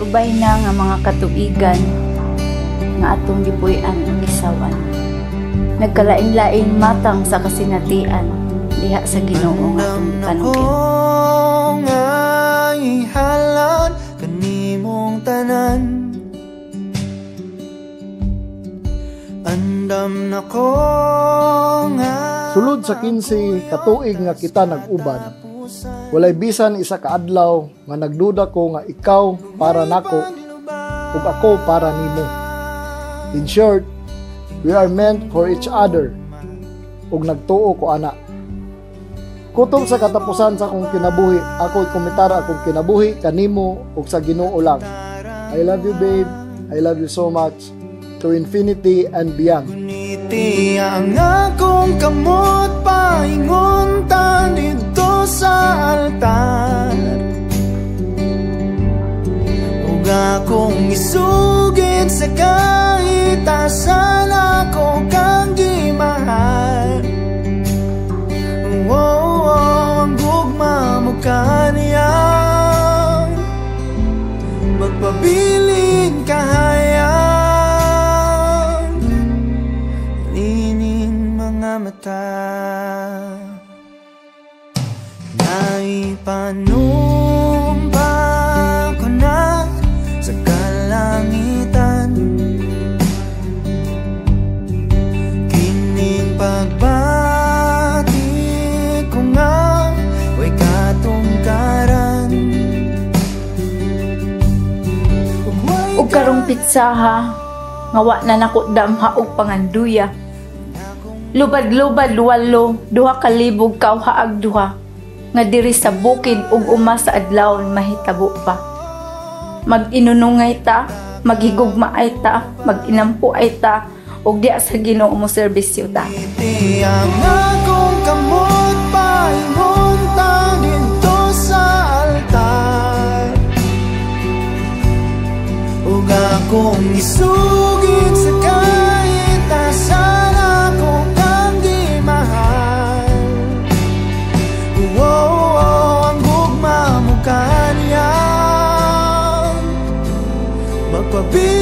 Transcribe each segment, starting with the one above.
Ubay na nga mga katuigan nga atong gipuy-an ang isawan. Nagkalain-lain matang sa kasinatian diha sa Ginoo nga atong panungkit. nga ihalan kanimong tanan Andam na ko nga Sulod sa 15 katuig nga kita nag-uban, walay bisan isa ka adlaw nga nagduda ko nga ikaw para nako ug ako para nimo. In short, we are meant for each other ug nagtuo ko ana. Kutob sa katapusan sa akong kinabuhi, ako komentara akong kinabuhi kanimo ug sa Ginoo lang. I love you babe. I love you so much. To infinity and beyond. Ang akong kamot Ug akong isugid sa kahit asan ako kang gimahal. Oh, oh, ang gugma mo kaniyang Magpabilin kahayang Lining mga mata. Naipanumpa karong pitsaha nga wa na nako damha og panganduya. Lubad-lubad walo, duha ka libog kaw haag duha. Nga diri sa bukid ug uma sa adlawon mahitabo pa. Mag-inunungay ta, maghigugmaay ta, mag-inampo ay ta, ug diya sa Ginoo mo serbisyo ta. Ang akong kamot be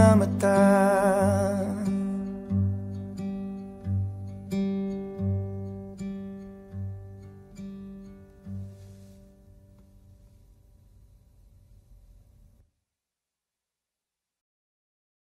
mga mata.